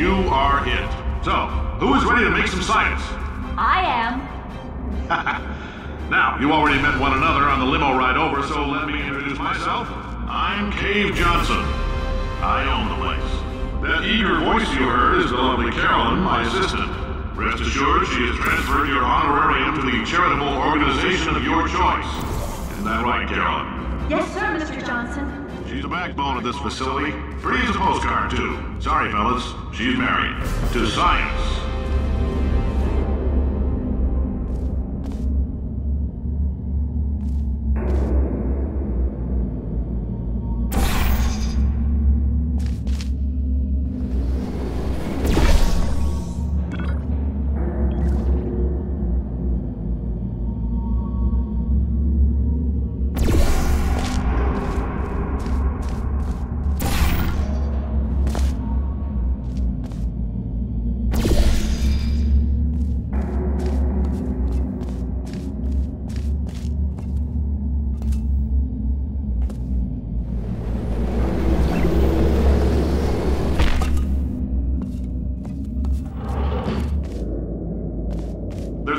you are it. So, who is ready to make some science? I am. now, you already met one another on the limo ride over, so let me introduce myself. I'm Cave Johnson. I own the place. That eager voice you heard is the lovely Caroline, my assistant. Rest assured, she has transferred your honorarium to the charitable organization of your choice. Isn't that right, Caroline? Yes, sir, Mr. Johnson. She's the backbone of this facility. Pretty as a postcard, too. Sorry, fellas. She's married. To science.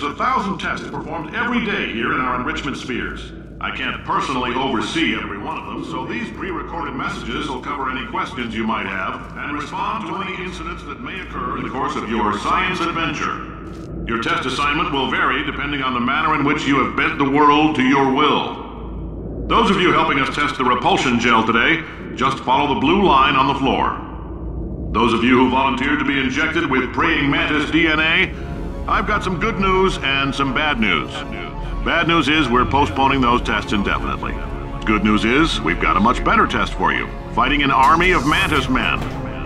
There's a thousand tests performed every day here in our enrichment spheres. I can't personally oversee every one of them, so these pre-recorded messages will cover any questions you might have and respond to any incidents that may occur in the course of your science adventure. Your test assignment will vary depending on the manner in which you have bent the world to your will. Those of you helping us test the repulsion gel today, just follow the blue line on the floor. Those of you who volunteered to be injected with praying mantis DNA, I've got some good news and some bad news. Bad news is we're postponing those tests indefinitely. Good news is we've got a much better test for you. Fighting an army of mantis men.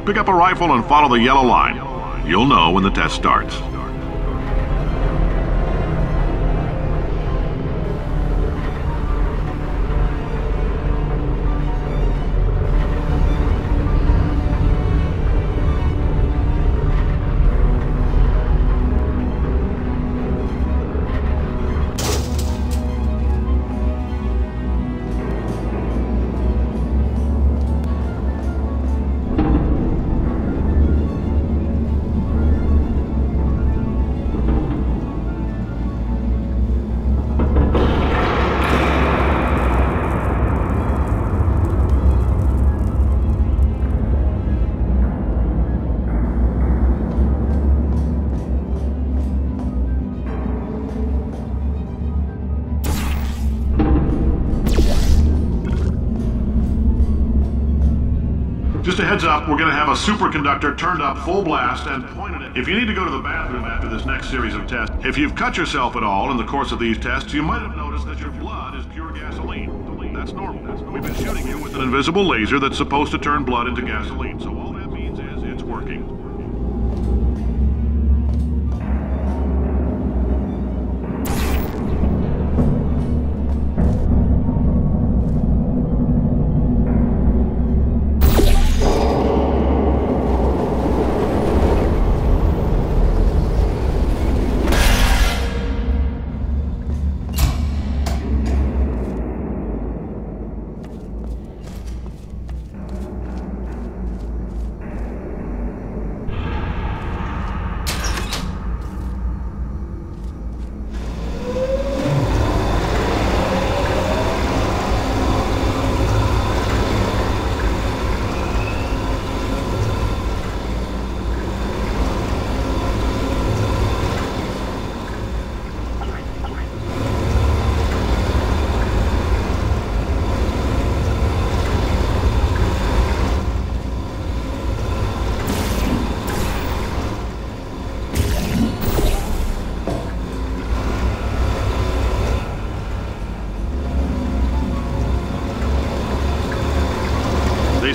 Pick up a rifle and follow the yellow line. You'll know when the test starts. Just a heads up, we're going to have a superconductor turned up full blast and pointed at. If you need to go to the bathroom after this next series of tests, if you've cut yourself at all in the course of these tests, you might have noticed that your blood is pure gasoline. That's normal. We've been shooting you with an invisible laser that's supposed to turn blood into gasoline, so all that means is it's working.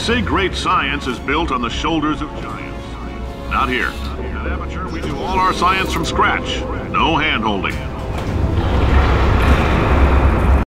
Say great science is built on the shoulders of giants. Not here. At Aperture, we do all our science from scratch. No hand-holding.